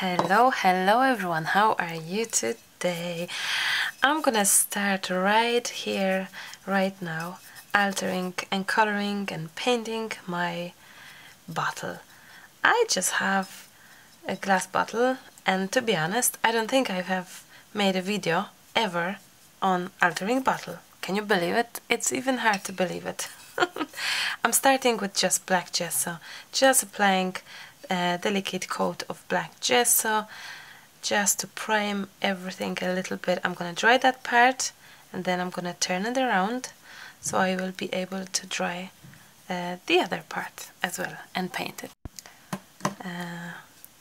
Hello, hello everyone, how are you today? I'm gonna start right here, right now, altering and coloring and painting my bottle. I just have a glass bottle and to be honest, I don't think I have made a video ever on altering bottle. Can you believe it? It's even hard to believe it. I'm starting with just black gesso, just applying a delicate coat of black gesso just to prime everything a little bit. I'm gonna dry that part and then I'm gonna turn it around so I will be able to dry uh, the other part as well and paint it. Uh,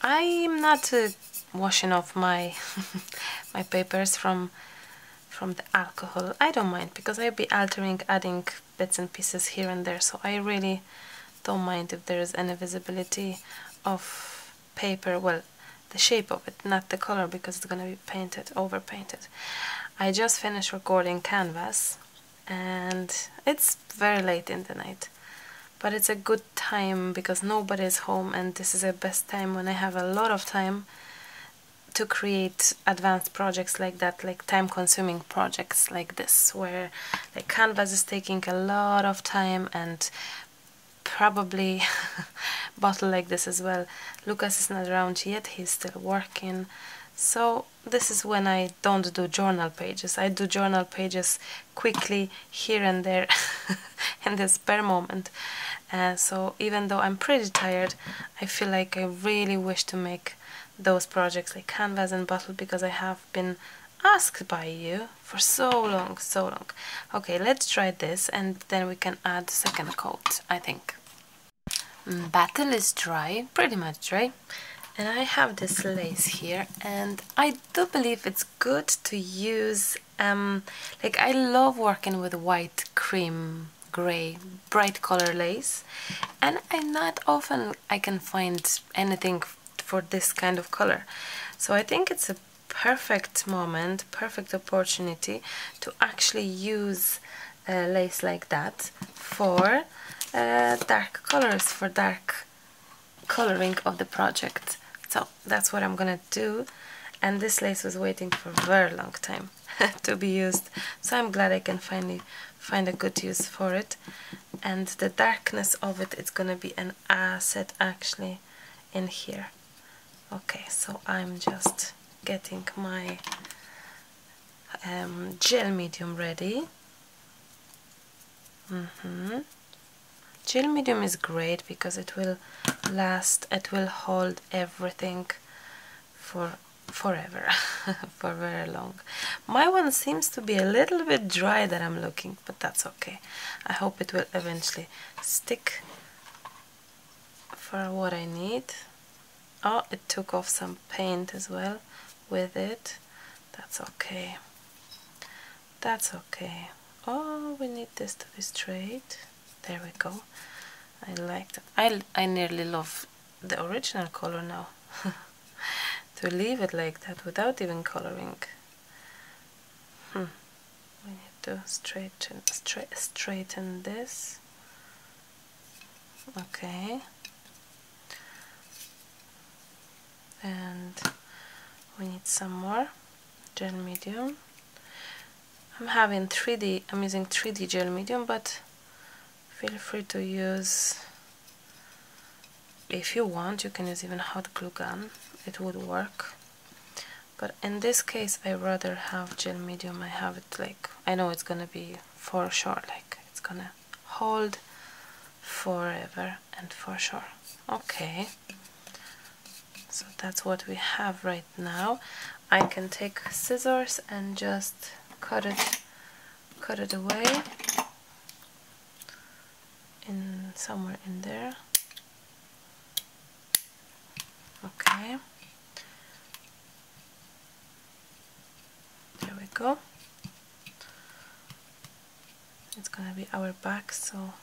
I'm not uh, washing off my my papers from from the alcohol. I don't mind because I'll be altering, adding bits and pieces here and there so I really don't mind if there is any visibility of paper, well, the shape of it, not the color because it's gonna be painted, over painted. I just finished recording Canvas and it's very late in the night but it's a good time because nobody's home and this is the best time when I have a lot of time to create advanced projects like that like time consuming projects like this where the canvas is taking a lot of time and probably bottle like this as well. Lucas is not around yet, he's still working. So this is when I don't do journal pages. I do journal pages quickly here and there in the spare moment. Uh, so even though I'm pretty tired, I feel like I really wish to make those projects like canvas and bottle because I have been asked by you for so long, so long. Okay, let's try this and then we can add second coat, I think. Mm, Battle is dry, pretty much dry. And I have this lace here and I do believe it's good to use, um, like I love working with white, cream, grey, bright color lace and I'm not often I can find anything for this kind of color. So I think it's a perfect moment, perfect opportunity to actually use a lace like that for uh, dark colors for dark coloring of the project. So that's what I'm gonna do. And this lace was waiting for a very long time to be used. So I'm glad I can finally find a good use for it. And the darkness of it is gonna be an asset actually in here. Okay so I'm just getting my um, gel medium ready. Mm -hmm. Gel medium is great because it will last, it will hold everything for forever, for very long. My one seems to be a little bit dry that I'm looking, but that's okay. I hope it will eventually stick for what I need. Oh, it took off some paint as well with it. That's okay. That's okay. Oh, we need this to be straight there we go. I like that. I, I nearly love the original color now. To leave it like that without even coloring. Hmm. we need to straighten stra straighten this. Okay. And we need some more gel medium. I'm having 3D I'm using 3D gel medium but feel free to use if you want you can use even hot glue gun. It would work. But in this case I rather have gel medium. I have it like I know it's gonna be for sure like it's gonna hold forever and for sure. Okay. So that's what we have right now. I can take scissors and just cut it cut it away in somewhere in there. Okay. There we go. It's gonna be our back so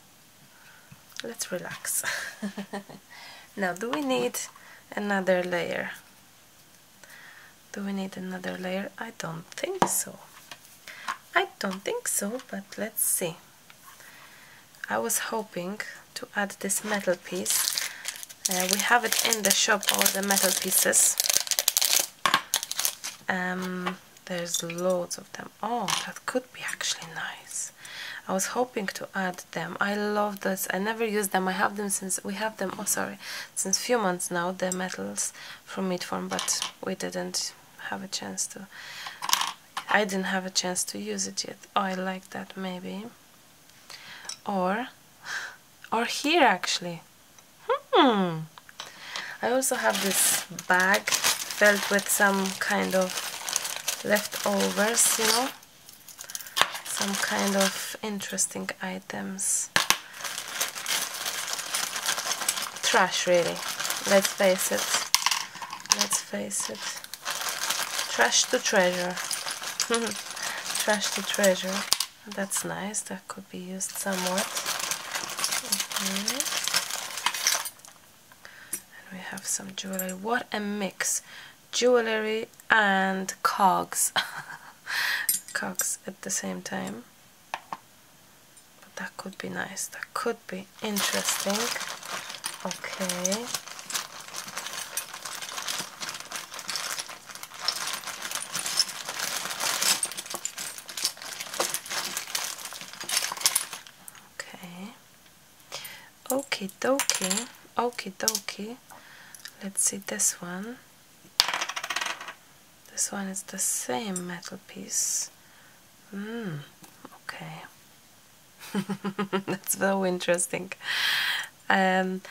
let's relax. Now do we need another layer? Do we need another layer? I don't think so. I don't think so but let's see I was hoping to add this metal piece. Uh, we have it in the shop, all the metal pieces. um, there's loads of them. Oh that could be actually nice. I was hoping to add them. I love this. I never use them. I have them since we have them oh sorry since few months now the metals from Meatform but we didn't have a chance to I didn't have a chance to use it yet. Oh I like that maybe or or here actually. Hmm. I also have this bag filled with some kind of leftovers you know? Some kind of interesting items. Trash really. Let's face it. Let's face it. Trash to treasure. Trash to treasure that's nice. That could be used somewhat. And we have some jewelry. What a mix. Jewelry and cogs. Cogs at the same time. But that could be nice. That could be interesting. Okay Okie dokie, okie dokie. Let's see this one. This one is the same metal piece. Hmm, okay. That's so interesting. Um,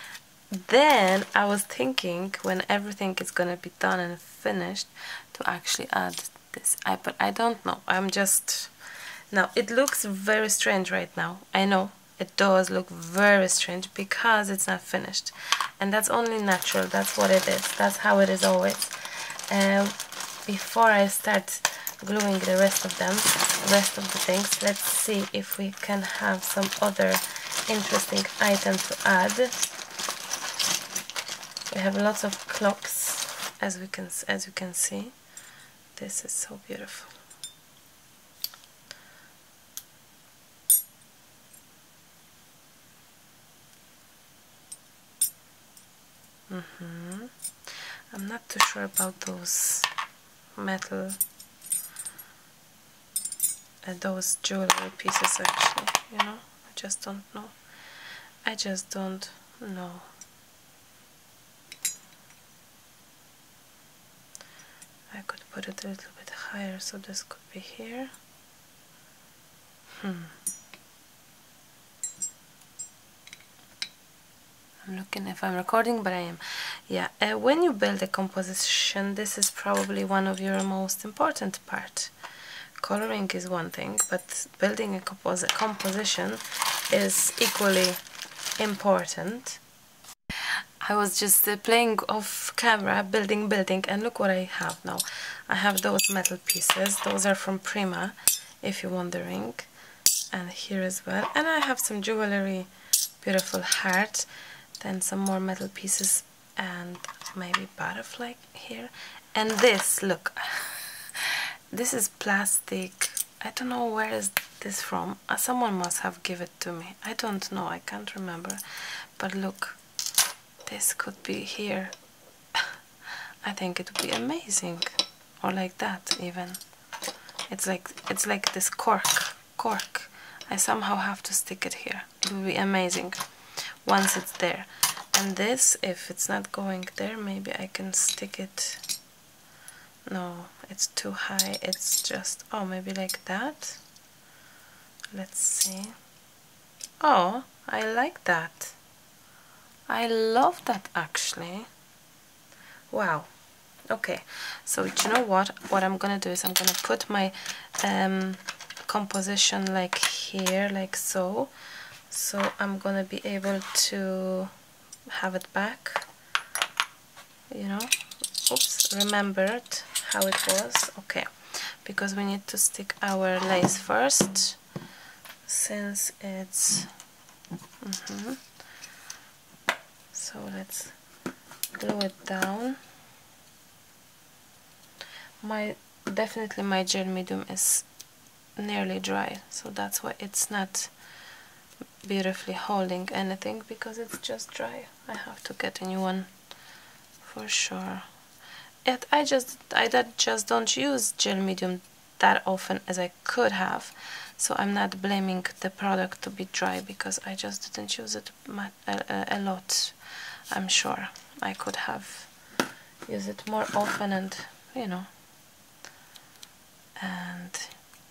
then I was thinking when everything is gonna be done and finished to actually add this I but I don't know I'm just now it looks very strange right now I know it does look very strange because it's not finished. And that's only natural. That's what it is. That's how it is always. Um, before I start gluing the rest of them rest of the things let's see if we can have some other interesting items to add. We have lots of clocks as we can as you can see. This is so beautiful Mm -hmm. I'm not too sure about those metal uh, those jewelry pieces actually, you know, I just don't know. I just don't know. I could put it a little bit higher so this could be here. Hmm. I'm looking if I'm recording, but I am. Yeah, uh, when you build a composition, this is probably one of your most important part. Coloring is one thing, but building a compos composition is equally important. I was just uh, playing off camera, building, building, and look what I have now. I have those metal pieces. Those are from Prima, if you're wondering. And here as well. And I have some jewelry, beautiful heart then some more metal pieces and maybe butterfly here and this look this is plastic. I don't know where is this from. Uh, someone must have give it to me. I don't know. I can't remember. But look this could be here. I think it would be amazing. Or like that even. It's like it's like this cork cork. I somehow have to stick it here. It would be amazing once it's there. And this if it's not going there maybe I can stick it. No it's too high. It's just oh maybe like that. Let's see. Oh I like that. I love that actually. Wow. Okay. So you know what? What I'm gonna do is I'm gonna put my um, composition like here like so so I'm gonna be able to have it back you know? Oops remembered how it was. Okay because we need to stick our lace first since it's mm -hmm. so let's glue it down. My definitely my gel medium is nearly dry so that's why it's not beautifully holding anything because it's just dry. I have to get a new one for sure. It I just I just don't use gel medium that often as I could have. So I'm not blaming the product to be dry because I just didn't use it a, a lot I'm sure. I could have used it more often and you know and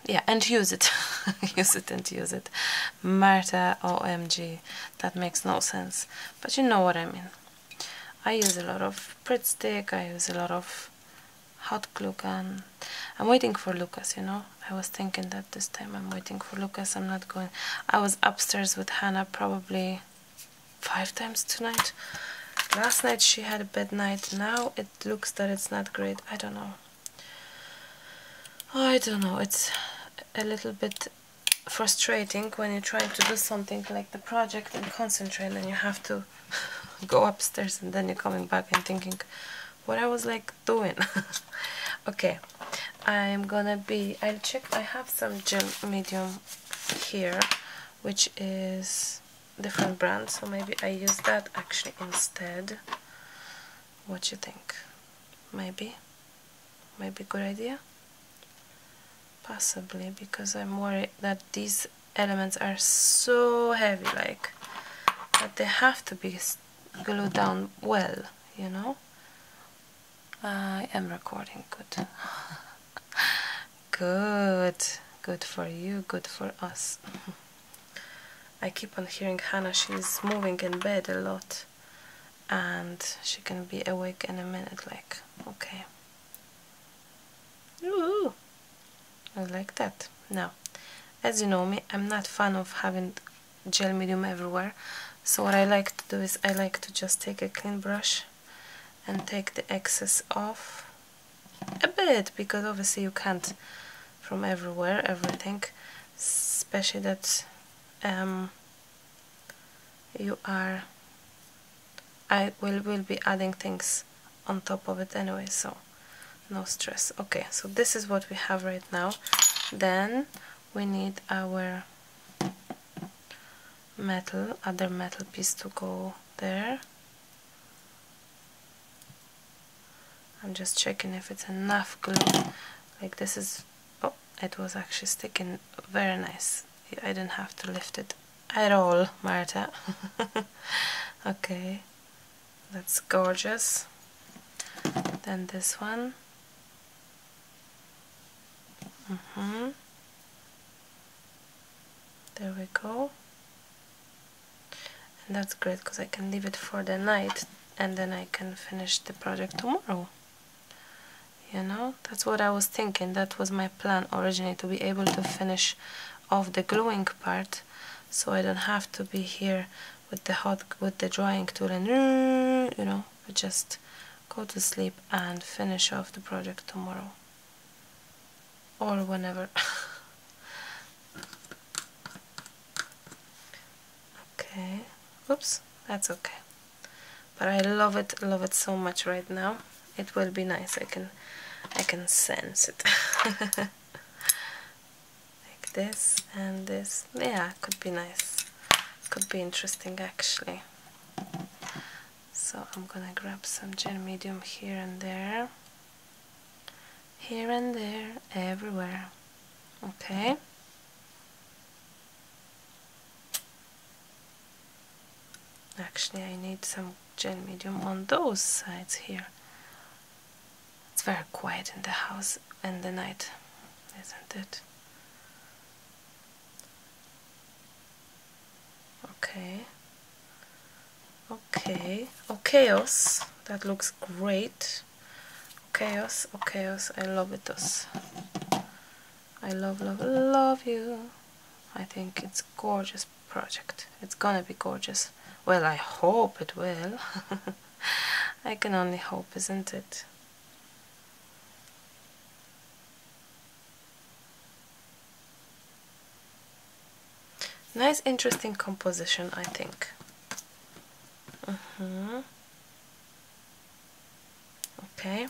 yeah and use it. Use it and use it. Marta OMG that makes no sense but you know what I mean. I use a lot of Pritt stick I use a lot of hot glue gun I'm waiting for Lucas you know? I was thinking that this time I'm waiting for Lucas I'm not going. I was upstairs with Hannah probably five times tonight. Last night she had a bad night. Now it looks that it's not great. I don't know. I don't know. It's a little bit frustrating when you're trying to do something like the project and concentrate and you have to go upstairs and then you're coming back and thinking what I was like doing? Okay I'm gonna be I'll check I have some gel medium here which is different brand so maybe I use that actually instead. What you think? Maybe maybe good idea possibly because I'm worried that these elements are so heavy like that they have to be glued down well you know? I am recording. Good. Good. Good for you. Good for us. I keep on hearing Hannah. She's moving in bed a lot. And she can be awake in a minute like okay Ooh, I like that. Now as you know me I'm not fan of having gel medium everywhere. So what I like to do is I like to just take a clean brush and take the excess off a bit because obviously you can't from everywhere everything especially that um, you are I will will be adding things on top of it anyway so no stress. Okay so this is what we have right now. Then we need our metal other metal piece to go there. I'm just checking if it's enough glue. Like this is oh it was actually sticking very nice. I didn't have to lift it at all Marta. Okay that's gorgeous. Then this one mm -hmm. there we go. And that's great because I can leave it for the night and then I can finish the project tomorrow. You know? That's what I was thinking. That was my plan originally to be able to finish off the gluing part so I don't have to be here with the hot with the drying tool and you know just go to sleep and finish off the project tomorrow or whenever. Okay. Oops that's okay. But I love it love it so much right now. It will be nice. I can I can sense it. Like this and this. Yeah could be nice. Could be interesting actually. So I'm gonna grab some gel medium here and there here and there everywhere. Okay? Actually I need some gel medium on those sides here. It's very quiet in the house in the night isn't it? Okay. Okay. Chaos that looks great chaos oh chaos I love it us I love love love you I think it's gorgeous project it's gonna be gorgeous well I hope it will I can only hope isn't it Nice, interesting composition, I think. Uh -huh. Okay.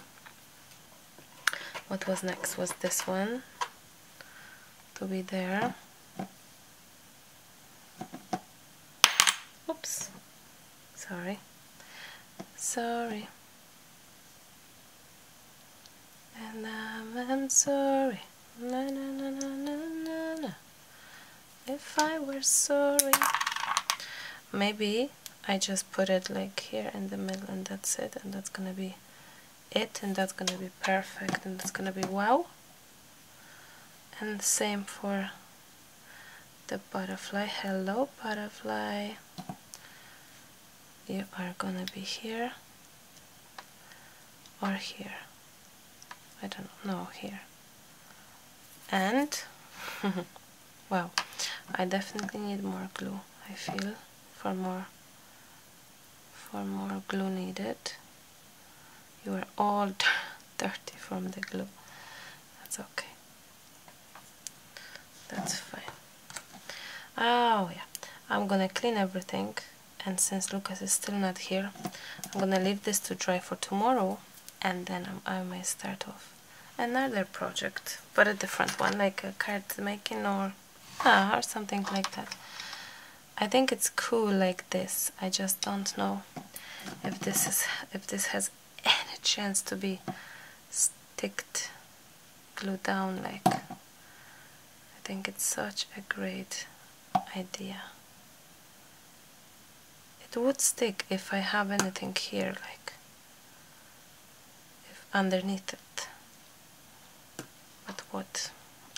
What was next was this one to be there. Oops. Sorry. Sorry. And I'm sorry. Na, na, na, na, na, na, na. If I were sorry. Maybe I just put it like here in the middle and that's it and that's gonna be it and that's gonna be perfect and that's gonna be wow. And same for the butterfly. Hello butterfly. You are gonna be here or here? I don't know. Here. And wow. I definitely need more glue I feel for more for more glue needed you are all dirty from the glue. That's okay. That's fine. Oh yeah. I'm gonna clean everything and since Lucas is still not here I'm gonna leave this to dry for tomorrow and then I may start off another project but a different one like a card making or ah, or something like that. I think it's cool like this. I just don't know if this is if this has chance to be sticked glued down like I think it's such a great idea. It would stick if I have anything here like if underneath it. But what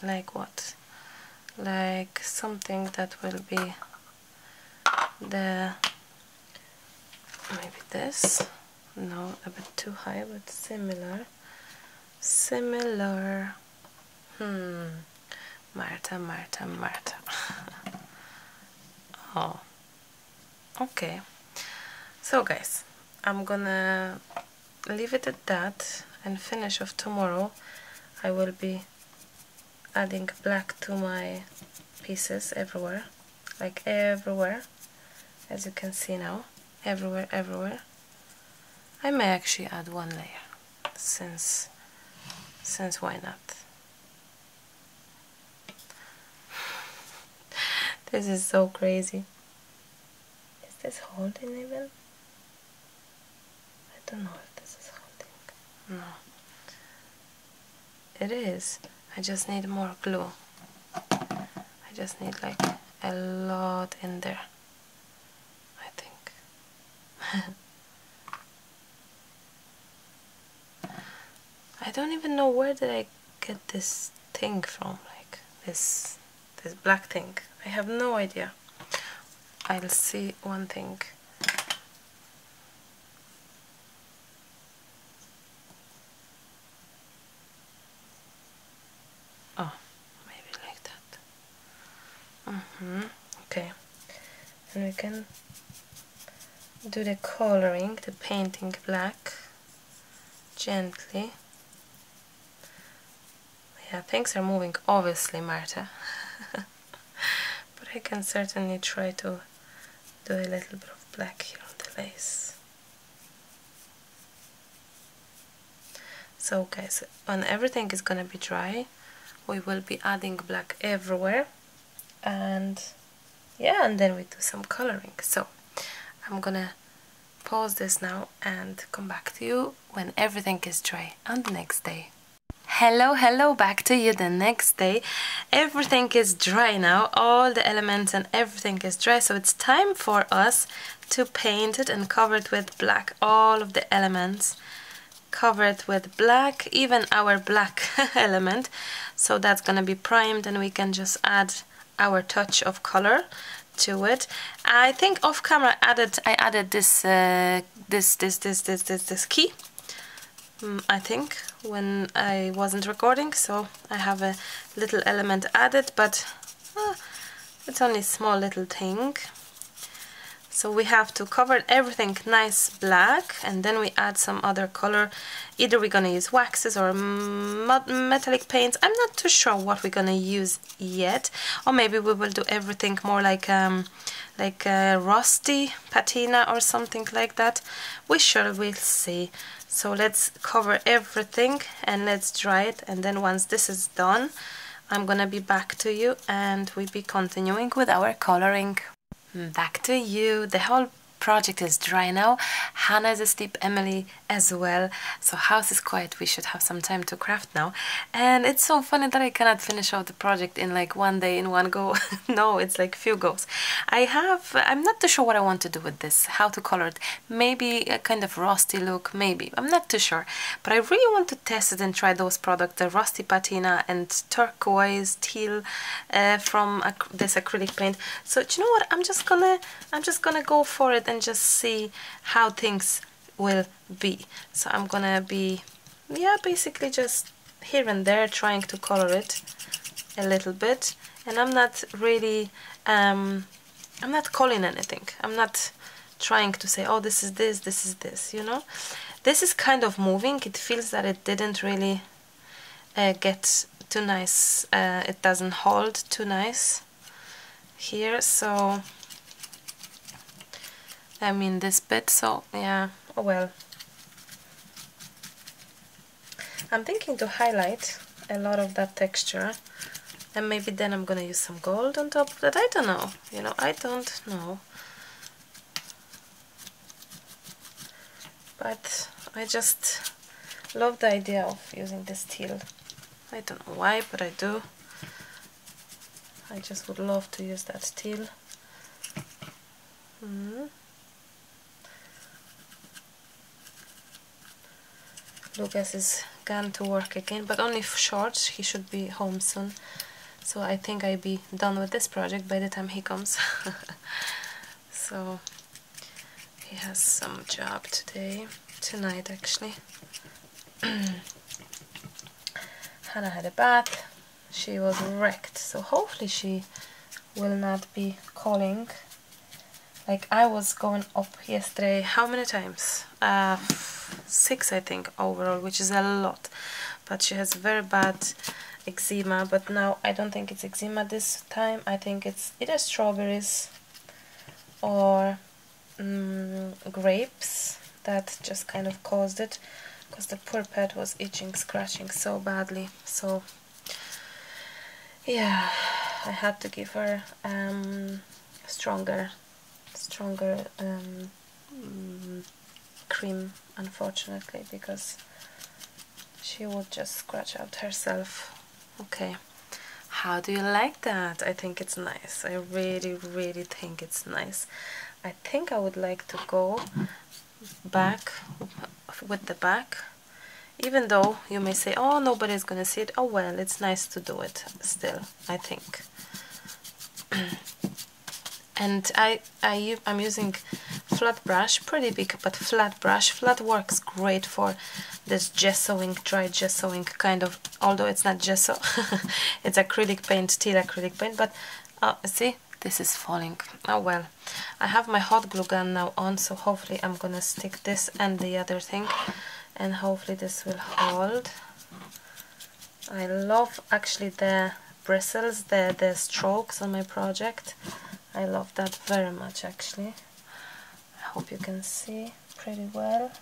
like what? Like something that will be the maybe this no a bit too high but similar. Similar. Hmm. Marta Marta Marta. Oh. Okay. So guys I'm gonna leave it at that and finish off tomorrow. I will be adding black to my pieces everywhere like everywhere as you can see now. Everywhere everywhere I may actually add one layer since since why not? This is so crazy. Is this holding even? I don't know if this is holding. No. It is. I just need more glue. I just need like a lot in there I think I don't even know where did I get this thing from like this this black thing. I have no idea. I'll see one thing. Oh maybe like that. Mm -hmm. okay. And we can do the coloring the painting black gently yeah things are moving obviously Marta. But I can certainly try to do a little bit of black here on the lace. So guys when everything is gonna be dry we will be adding black everywhere. And yeah and then we do some coloring. So I'm gonna pause this now and come back to you when everything is dry. On the next day hello hello back to you the next day. Everything is dry now. All the elements and everything is dry. So it's time for us to paint it and cover it with black. All of the elements covered with black even our black element. So that's gonna be primed and we can just add our touch of color to it. I think off camera added I added this uh, this this this this this this key mm, I think when I wasn't recording so I have a little element added but uh, it's only a small little thing so we have to cover everything nice black and then we add some other color. Either we're gonna use waxes or metallic paints. I'm not too sure what we're gonna use yet. Or maybe we will do everything more like um, like a rusty patina or something like that. We sure will see. So let's cover everything and let's dry it. And then once this is done I'm gonna be back to you and we'll be continuing with our coloring. Back to you. The whole project is dry now. Hannah is asleep, Emily as well. So house is quiet. We should have some time to craft now. And it's so funny that I cannot finish off the project in like one day in one go. no, it's like few goes. I have, I'm not too sure what I want to do with this, how to color it. Maybe a kind of rusty look, maybe. I'm not too sure. But I really want to test it and try those products, the rusty patina and turquoise teal uh, from ac this acrylic paint. So you know what? I'm just gonna, I'm just gonna go for it and just see how things will be. So I'm gonna be, yeah, basically just here and there trying to color it a little bit. And I'm not really, um, I'm not calling anything. I'm not trying to say, oh, this is this, this is this, you know? This is kind of moving. It feels that it didn't really uh, get too nice. Uh, it doesn't hold too nice here. So I mean this bit so yeah. Oh well. I'm thinking to highlight a lot of that texture and maybe then I'm gonna use some gold on top of that I don't know you know I don't know. But I just love the idea of using this teal I don't know why but I do. I just would love to use that teal mm Lucas is gone to work again, but only for short. He should be home soon. So I think I'll be done with this project by the time he comes. so he has some job today, tonight actually. Hannah had a bath. She was wrecked, so hopefully she will not be calling. Like I was going up yesterday, how many times? Uh, six I think overall which is a lot. But she has very bad eczema. But now I don't think it's eczema this time. I think it's either strawberries or mm, grapes that just kind of caused it. Because the poor pet was itching scratching so badly. So yeah I had to give her um, stronger stronger um, mm, cream unfortunately because she would just scratch out herself. Okay. How do you like that? I think it's nice. I really really think it's nice. I think I would like to go back with the back even though you may say oh nobody's gonna see it. Oh well it's nice to do it still I think and I, I I'm using flat brush pretty big but flat brush. Flat works great for this gessoing dry gessoing kind of although it's not gesso it's acrylic paint still acrylic paint but uh, see this is falling. Oh well. I have my hot glue gun now on so hopefully I'm gonna stick this and the other thing and hopefully this will hold. I love actually the bristles the the strokes on my project I love that very much actually. I hope you can see pretty well.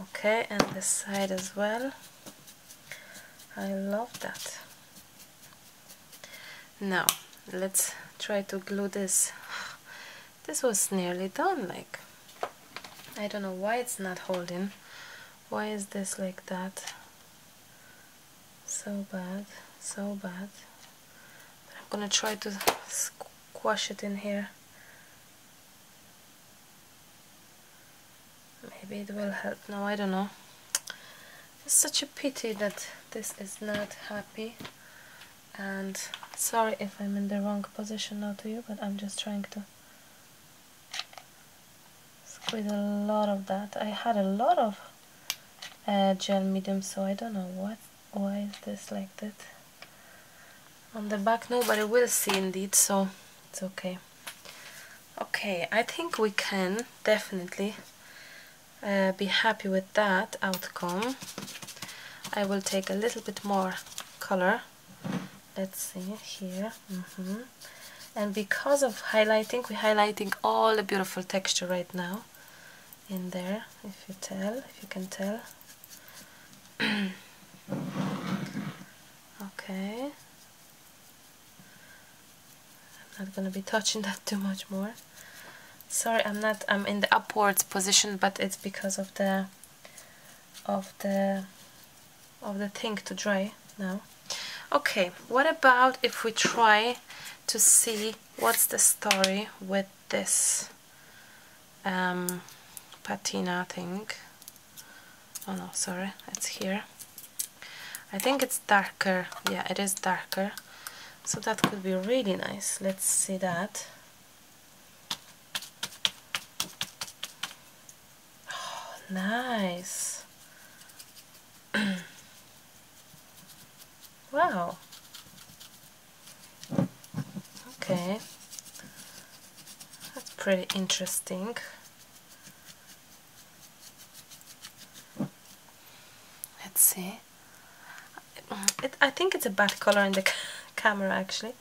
Okay and this side as well. I love that. Now let's try to glue this. This was nearly done like I don't know why it's not holding. Why is this like that? So bad so bad. But I'm gonna try to squash it in here. Maybe it will help. No I don't know. It's such a pity that this is not happy. And sorry if I'm in the wrong position now to you but I'm just trying to squeeze a lot of that. I had a lot of uh, gel medium so I don't know what why is this like that. On the back nobody will see indeed so it's okay. Okay I think we can definitely uh, be happy with that outcome. I will take a little bit more color. Let's see here mm -hmm. and because of highlighting we're highlighting all the beautiful texture right now in there if you tell if you can tell. Okay not gonna be touching that too much more. Sorry I'm not I'm in the upwards position but it's because of the of the of the thing to dry now. Okay what about if we try to see what's the story with this um, patina thing? Oh no sorry it's here. I think it's darker. Yeah it is darker so that could be really nice. Let's see that. Oh, nice. Wow. Okay. That's pretty interesting. Let's see. It, I think it's a bad color in the camera actually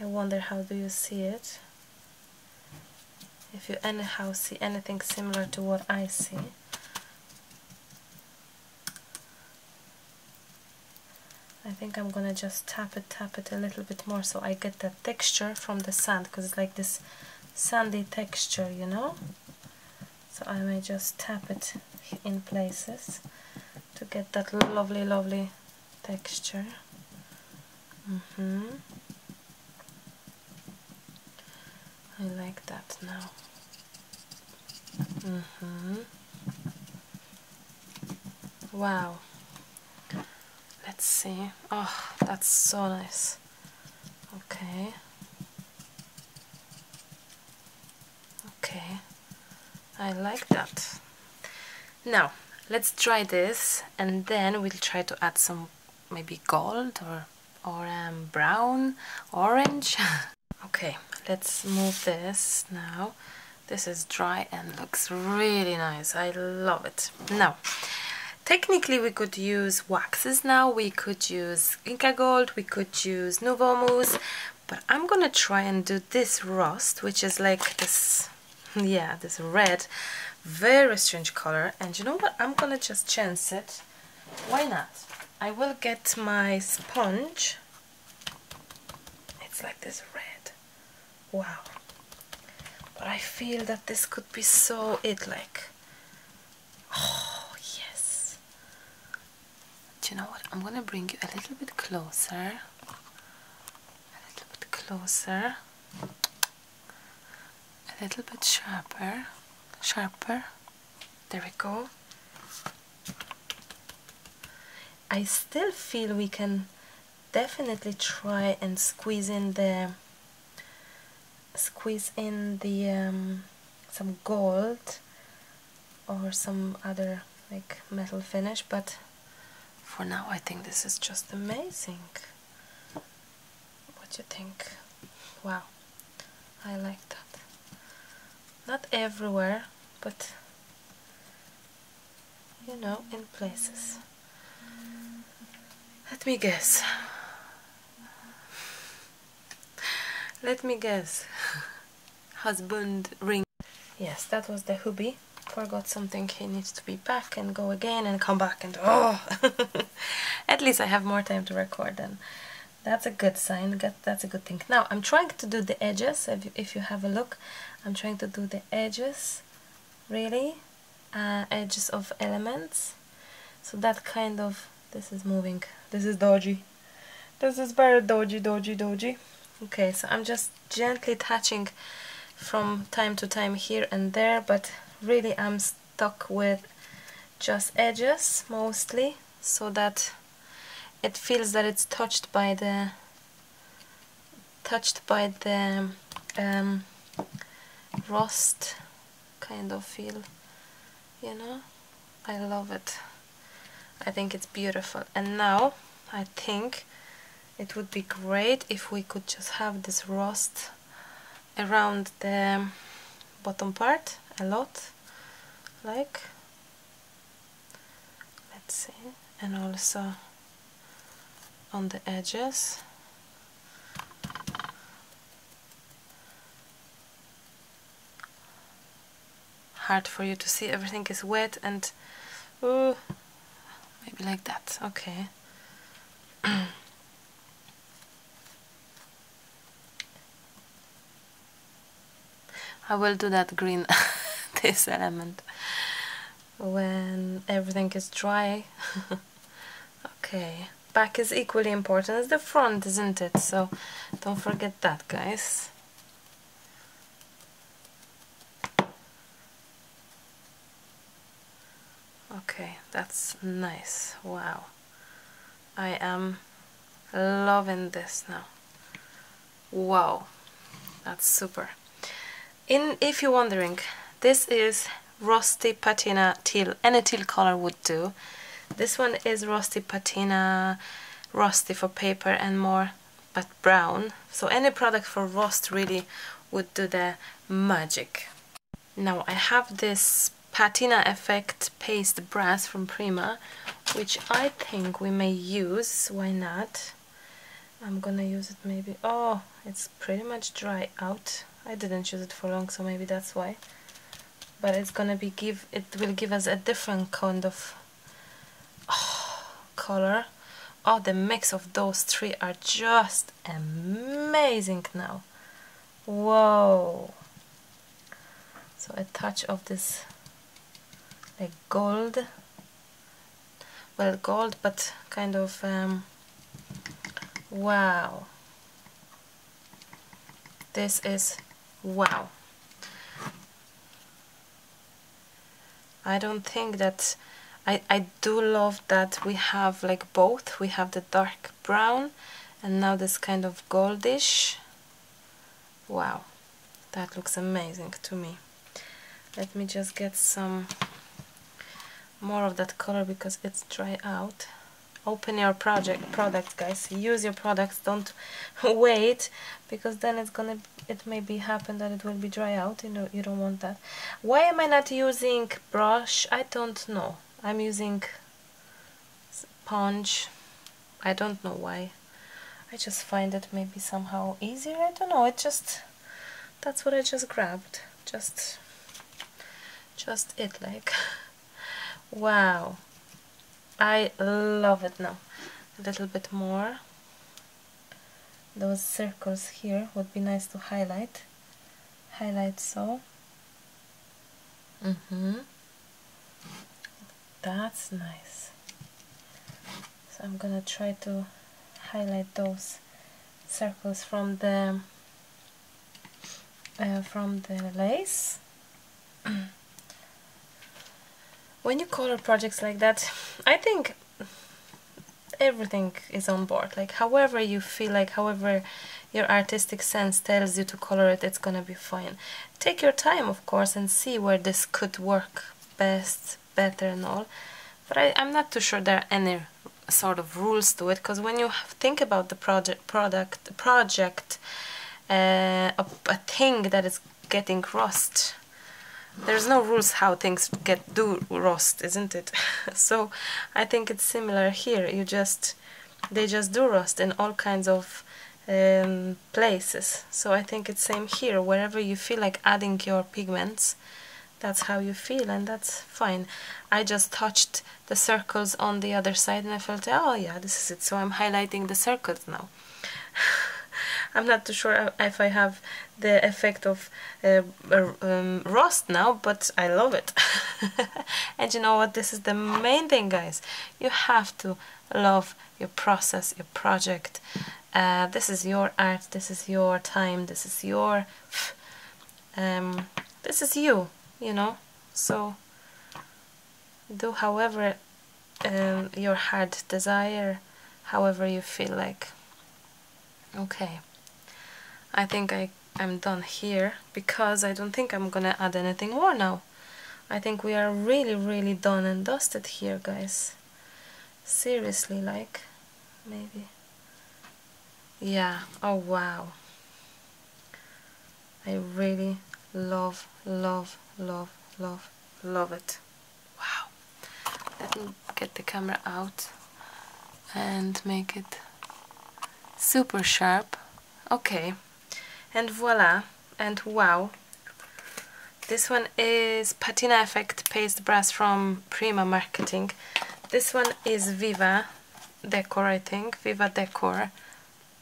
I wonder how do you see it if you anyhow see anything similar to what I see I think I'm gonna just tap it, tap it a little bit more so I get that texture from the sand because it's like this sandy texture, you know? So I may just tap it in places to get that lovely, lovely texture. Mm -hmm. I like that now. Mm -hmm. Wow let's see oh that's so nice okay okay I like that now let's try this and then we'll try to add some maybe gold or or um, brown orange. Okay let's move this now. This is dry and looks really nice. I love it. Now Technically we could use waxes now, we could use Inka Gold, we could use Nuvo Mousse, but I'm gonna try and do this rust, which is like this, yeah, this red, very strange color, and you know what, I'm gonna just chance it, why not? I will get my sponge, it's like this red, wow, but I feel that this could be so it like, oh, yes. Do you know what? I'm gonna bring you a little bit closer. A little bit closer. A little bit sharper. Sharper. There we go. I still feel we can definitely try and squeeze in the squeeze in the um, some gold or some other like metal finish but for now I think this is just amazing. What do you think? Wow. I like that. Not everywhere but you know in places let me guess. Let me guess. Husband ring. Yes that was the hubby forgot something. He needs to be back and go again and come back and oh. At least I have more time to record then. That's a good sign. That's a good thing. Now I'm trying to do the edges. If you, have a look I'm trying to do the edges really. Uh, edges of elements. So that kind of this is moving. This is dodgy. This is very dodgy dodgy dodgy. Okay so I'm just gently touching from time to time here and there but really I'm stuck with just edges mostly so that it feels that it's touched by the touched by the um, rust kind of feel you know? I love it I think it's beautiful. And now I think it would be great if we could just have this rust around the bottom part a lot like let's see and also on the edges. Hard for you to see everything is wet and ooh, maybe like that okay. I will do that green this element. When everything is dry. Okay back is equally important as the front isn't it? So don't forget that guys okay that's nice. Wow. I am loving this now. Wow. That's super. In if you're wondering this is rusty patina teal any teal color would do. This one is rusty patina rusty for paper and more but brown. So any product for rust really would do the magic. Now I have this patina effect paste brass from Prima which I think we may use. Why not? I'm gonna use it maybe. Oh it's pretty much dry out. I didn't use it for long so maybe that's why. But it's gonna be give it will give us a different kind of oh, color. Oh the mix of those three are just amazing now. Whoa. So a touch of this like gold. Well gold but kind of um, wow. This is wow. I don't think that I, I do love that we have like both. We have the dark brown and now this kind of goldish. Wow. That looks amazing to me. Let me just get some more of that color because it's dry out. Open your project products guys. Use your products. Don't wait because then it's gonna it may be happen that it will be dry out. You know you don't want that. Why am I not using brush? I don't know. I'm using sponge. I don't know why. I just find it maybe somehow easier. I don't know. It just that's what I just grabbed. Just just it like wow I love it now. A little bit more. Those circles here would be nice to highlight. Highlight so. Mm hmm That's nice. So I'm gonna try to highlight those circles from the uh, from the lace. when you color projects like that, I think everything is on board. Like however you feel like, however your artistic sense tells you to color it, it's gonna be fine. Take your time, of course, and see where this could work best, better and all. But I, I'm not too sure there are any sort of rules to it, because when you think about the project, product, project, uh, a, a thing that is getting rust, there's no rules how things get do rust isn't it? So I think it's similar here. You just they just do rust in all kinds of um, places. So I think it's same here. Wherever you feel like adding your pigments that's how you feel and that's fine. I just touched the circles on the other side and I felt oh yeah this is it. So I'm highlighting the circles now I'm not too sure if I have the effect of uh, um, rust now, but I love it. and you know what? This is the main thing, guys. You have to love your process, your project. Uh, this is your art. This is your time. This is your. Um, this is you. You know. So do however um, your heart desire, however you feel like. Okay. I think I, I'm done here because I don't think I'm gonna add anything more now. I think we are really really done and dusted here guys. Seriously like maybe. Yeah, oh wow. I really love, love, love, love, love it. Wow. Let me get the camera out and make it super sharp. Okay and voila and wow. This one is Patina Effect Paste Brass from Prima Marketing. This one is Viva Decor I think. Viva Decor.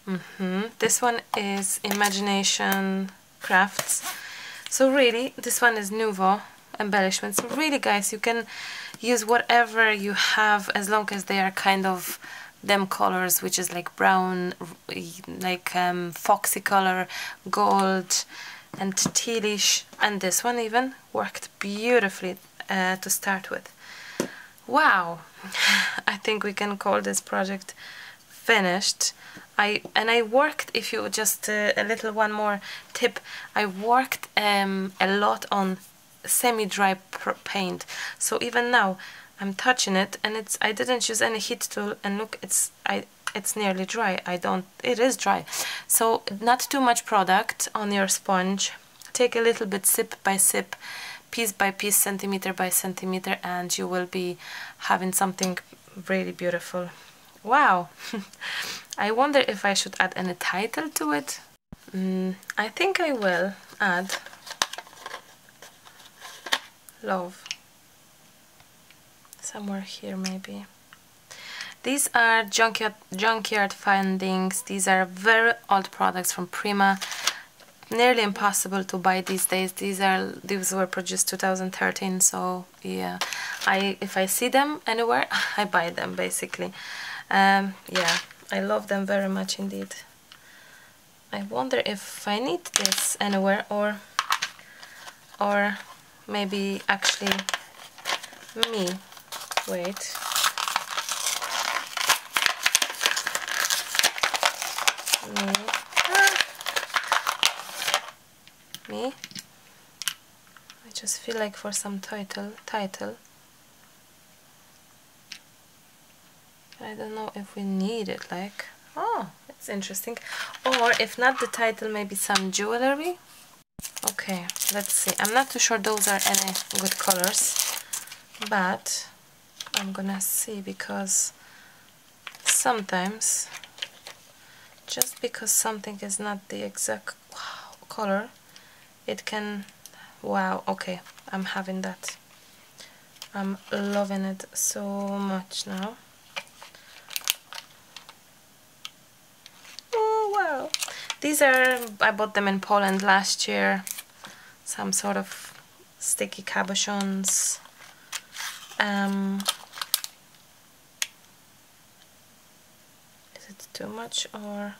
Mm -hmm. this one is Imagination Crafts. So really this one is Nuvo embellishments. Really guys you can use whatever you have as long as they are kind of them colors which is like brown like um, foxy color gold and tealish. And this one even worked beautifully uh, to start with. Wow. I think we can call this project finished. I and I worked if you just uh, a little one more tip I worked um, a lot on semi-dry paint. So even now I'm touching it and it's I didn't use any heat tool and look it's I it's nearly dry. I don't it is dry. So not too much product on your sponge. Take a little bit sip by sip piece by piece centimeter by centimeter and you will be having something really beautiful. Wow. I wonder if I should add any title to it. Mm, I think I will add love somewhere here maybe. These are junkyard, junkyard findings. These are very old products from Prima. Nearly impossible to buy these days. These are these were produced 2013 so yeah. I if I see them anywhere I buy them basically. Um, yeah I love them very much indeed. I wonder if I need this anywhere or or maybe actually me wait. Me ah. me? I just feel like for some title title. I don't know if we need it like. Oh it's interesting. Or if not the title maybe some jewelry. Okay let's see. I'm not too sure those are any good colors but I'm gonna see because sometimes just because something is not the exact color it can wow okay I'm having that. I'm loving it so much now. Oh wow. These are I bought them in Poland last year. Some sort of sticky cabochons. Um, is it too much or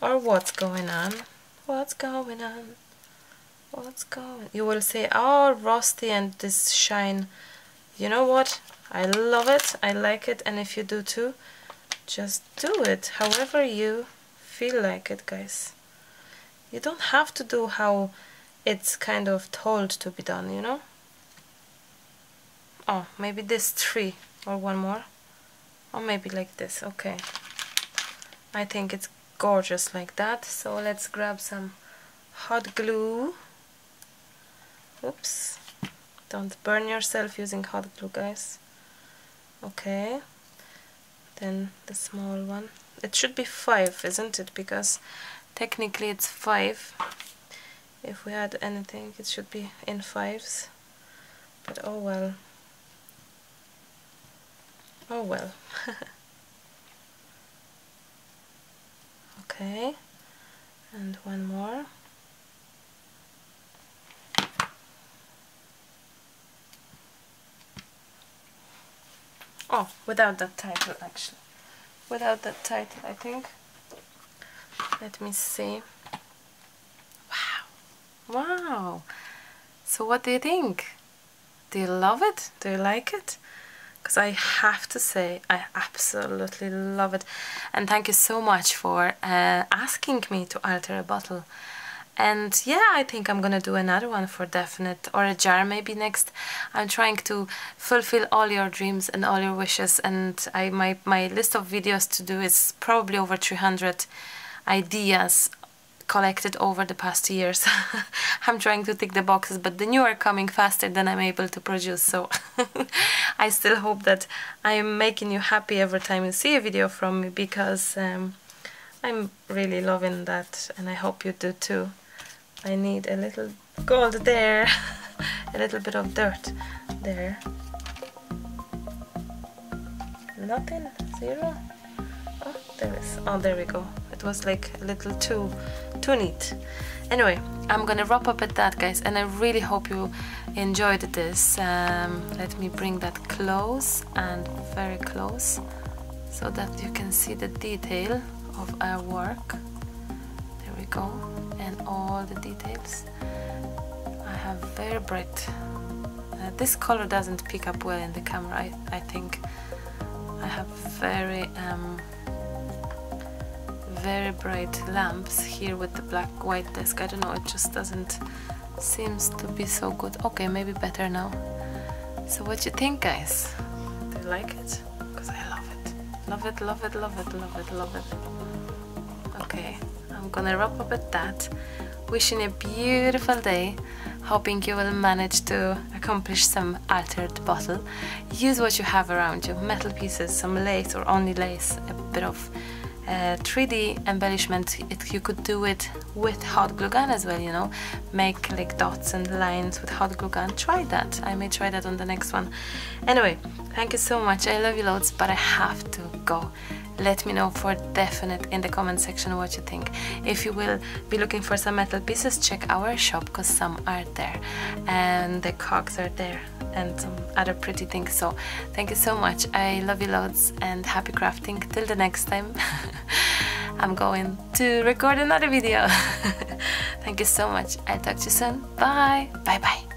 or what's going on? What's going on? What's going on? you will say oh rusty and this shine. You know what? I love it. I like it. And if you do too just do it however you feel like it guys. You don't have to do how it's kind of told to be done you know? Oh maybe this three or one more. Or maybe like this. Okay I think it's gorgeous like that. So let's grab some hot glue. Oops. Don't burn yourself using hot glue guys. Okay. Then the small one. It should be five isn't it? Because technically it's five. If we had anything it should be in fives. But oh well. Oh well okay. And one more. Oh without that title actually. Without that title I think. Let me see. Wow. Wow. So what do you think? Do you love it? Do you like it because I have to say I absolutely love it. And thank you so much for uh, asking me to alter a bottle. And yeah I think I'm gonna do another one for definite or a jar maybe next. I'm trying to fulfill all your dreams and all your wishes and I my, my list of videos to do is probably over 300 ideas collected over the past years. I'm trying to tick the boxes, but the new are coming faster than I'm able to produce, so I still hope that I'm making you happy every time you see a video from me, because um, I'm really loving that, and I hope you do too. I need a little gold there, a little bit of dirt there. Nothing? Zero? Oh. there oh we go. It was like a little too too neat. Anyway I'm gonna wrap up at that guys and I really hope you enjoyed this. Um, let me bring that close and very close so that you can see the detail of our work. There we go. And all the details. I have very bright uh, this color doesn't pick up well in the camera I, I think. I have very um, very bright lamps here with the black white desk. I don't know it just doesn't seems to be so good. Okay maybe better now. So what you think guys? Do you like it? Because I love it. Love it love it love it love it love it. Okay I'm gonna wrap up at that. Wishing a beautiful day. Hoping you will manage to accomplish some altered bottle. Use what you have around you. Metal pieces some lace or only lace a bit of Uh, 3D embellishment it, you could do it with hot glue gun as well you know. Make like dots and lines with hot glue gun. Try that. I may try that on the next one. Anyway thank you so much. I love you loads but I have to go let me know for definite in the comment section what you think. If you will be looking for some metal pieces check our shop because some are there. And the cogs are there and some other pretty things. So thank you so much. I love you loads and happy crafting. Till the next time I'm going to record another video. Thank you so much. I'll talk to you soon. Bye. Bye bye